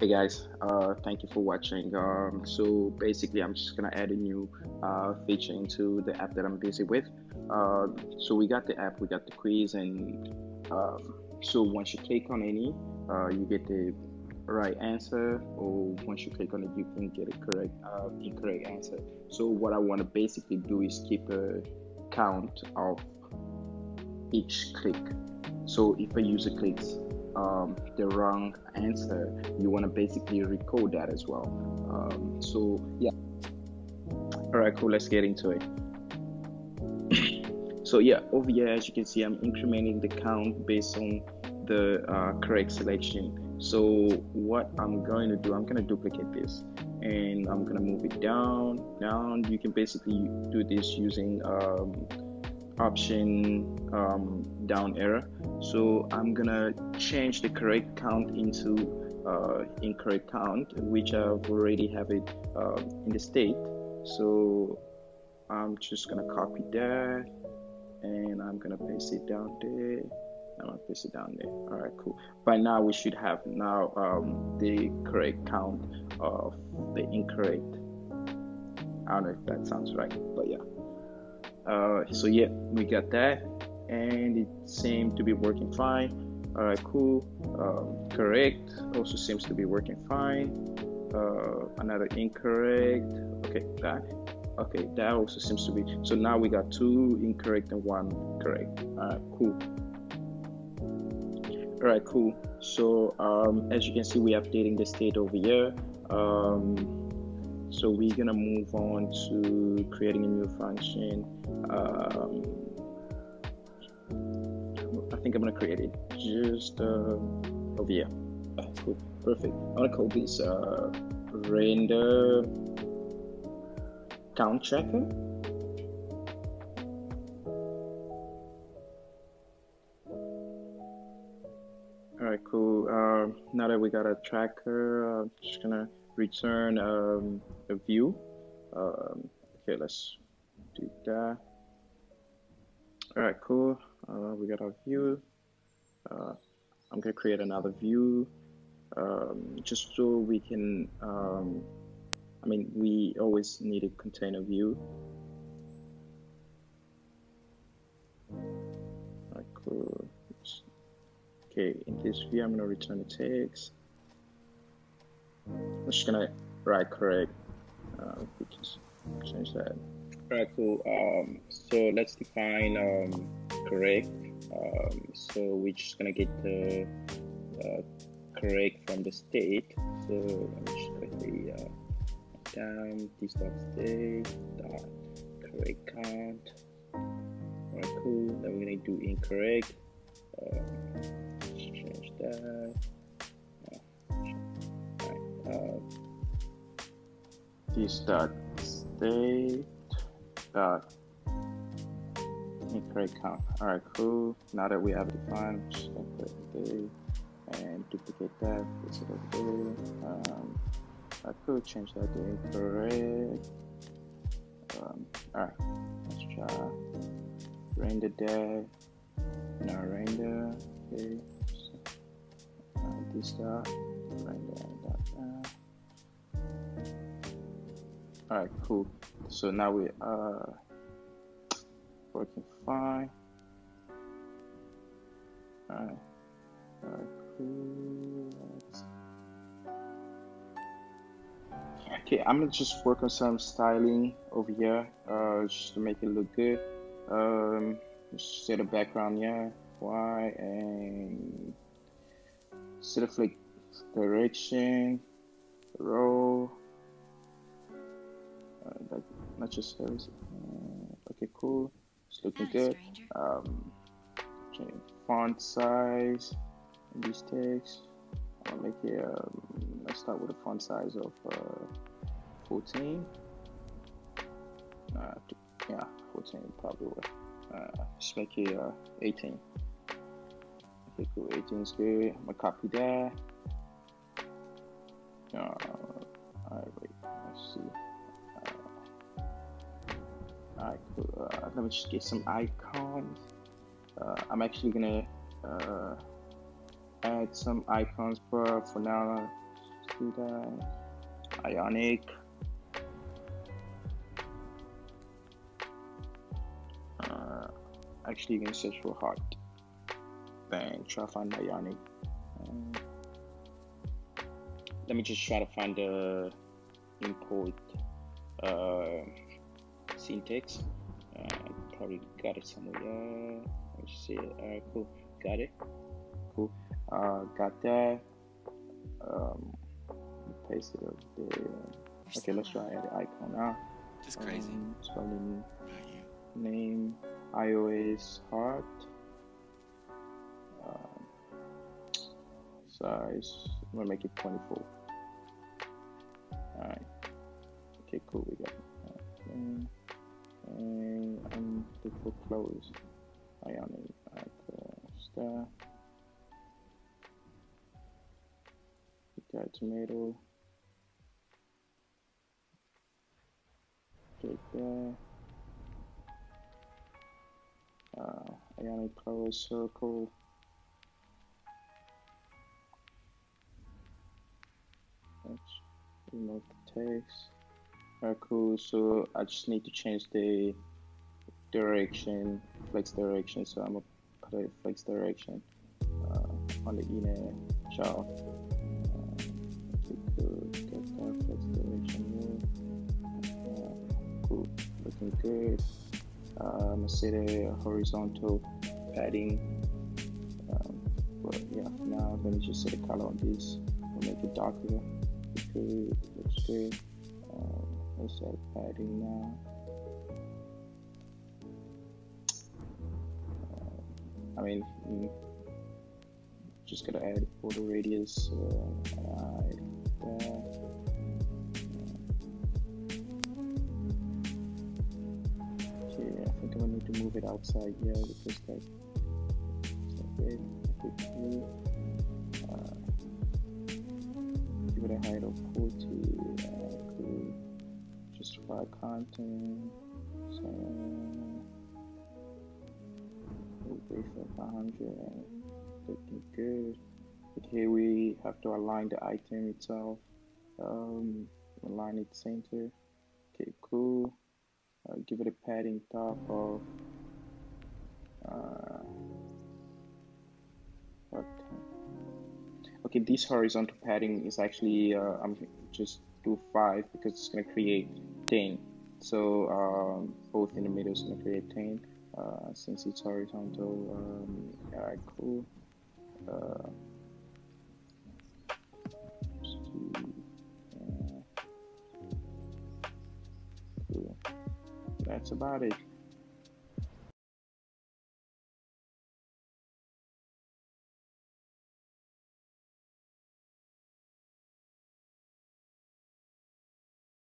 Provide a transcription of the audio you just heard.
Hey guys, uh, thank you for watching. Um, so basically, I'm just gonna add a new uh, feature into the app that I'm busy with. Uh, so we got the app, we got the quiz, and um, so once you click on any, uh, you get the right answer, or once you click on it, you can get a correct, uh, incorrect answer. So what I want to basically do is keep a count of each click. So if a user clicks um, the wrong answer, you want to basically recode that as well. Um, so yeah. All right, cool. Let's get into it. so yeah, over here, as you can see, I'm incrementing the count based on the uh, correct selection. So what I'm going to do, I'm going to duplicate this and I'm going to move it down, down. You can basically do this using um, option um, down arrow. So I'm gonna change the correct count into uh, incorrect count, which I've already have it uh, in the state. So I'm just gonna copy that and I'm gonna paste it down there. I'm gonna paste it down there. All right, cool. By now we should have now um, the correct count of the incorrect. I don't know if that sounds right, but yeah. Uh, so yeah, we got that, and it seemed to be working fine. All right, cool. Um, correct also seems to be working fine. Uh, another incorrect. Okay, that. Okay, that also seems to be. So now we got two incorrect and one correct. All right, cool. All right, cool. So um, as you can see, we're updating the state over here. Um, so we're gonna move on to creating a new function. Um, I think I'm gonna create it just uh, over here. Oh, cool, perfect. I'm gonna call this uh, render count tracker. All right, cool. Uh, now that we got a tracker, I'm just gonna return um, a view. Um, okay, let's do that. All right, cool. Uh, we got our view. Uh, I'm gonna create another view um, just so we can. Um, I mean, we always need a container view. All right, cool. Okay, in this view, I'm gonna return the text. Just gonna write correct. Uh, we just change that. Alright, cool. Um, so let's define um, correct. Um, so we're just gonna get the uh, correct from the state. So let me just the uh, down this dot state dot correct count. Alright, cool. Then we're gonna do incorrect. Um, change that. This dot state dot incorrect count. All right, cool. Now that we have it defined, I'm just gonna put it and duplicate that. It over. Um, I could change that to incorrect. Um, all right, let's try render that. Now render. Okay. So, uh, this dot render dot. Uh, all right, cool. So now we are working fine. All right, all right, cool. Okay, I'm gonna just work on some styling over here, uh, just to make it look good. Um, set a background yeah, Y, and set a flex direction, row just service. Uh, okay, cool. It's looking good. Um, change font size in these text. I'll make it. Um, let's start with a font size of uh, 14. Uh, yeah, 14 probably would. Uh, just make it uh, 18. Okay, cool. 18 is good. I'm gonna copy that. Uh, alright, wait. Let's see. Alright. Uh, let me just get some icons. Uh, I'm actually gonna uh, add some icons for for now. do that. Ionic. Uh, actually, you can search for heart. Then try to find Ionic. Um, let me just try to find the import uh, syntax. Uh, probably got it somewhere. Let's see it. Alright, cool. Got it. Cool. Uh, got that. Um, paste it up there. Okay, let's try add the icon now. Just crazy. Um, spelling name iOS heart. Um, size. I'm gonna make it 24. Alright. Okay, cool. We got it. And I'm the for close. Ionic at uh, star. Got tomato. Take that. Uh, Ionic close circle. Let's remove the text. Alright, cool. So I just need to change the direction, flex direction. So I'm gonna put a flex direction uh, on the inner jaw. Uh. Get that flex direction here. Uh, cool. Looking good. Uh, I'm gonna set a horizontal padding. Um, but yeah, now let me just set a color on this. I'll make it darker. Good. Looks good. Um, add padding now. I mean, mm, just gotta add border radius. Uh. Okay, I think I'm gonna need to move it outside here because that. Okay, okay, cool. Uh, give it a height of 40. Justify content. So, 100. Looking good. Okay, we have to align the item itself. Um, align it center. Okay, cool. Uh, give it a padding top of. Uh, what? Okay, this horizontal padding is actually uh, I'm just do five because it's gonna create ten. So um, both in the middle is gonna create ten. Uh, since it's horizontal, um, alright, cool. Uh, uh. That's about it.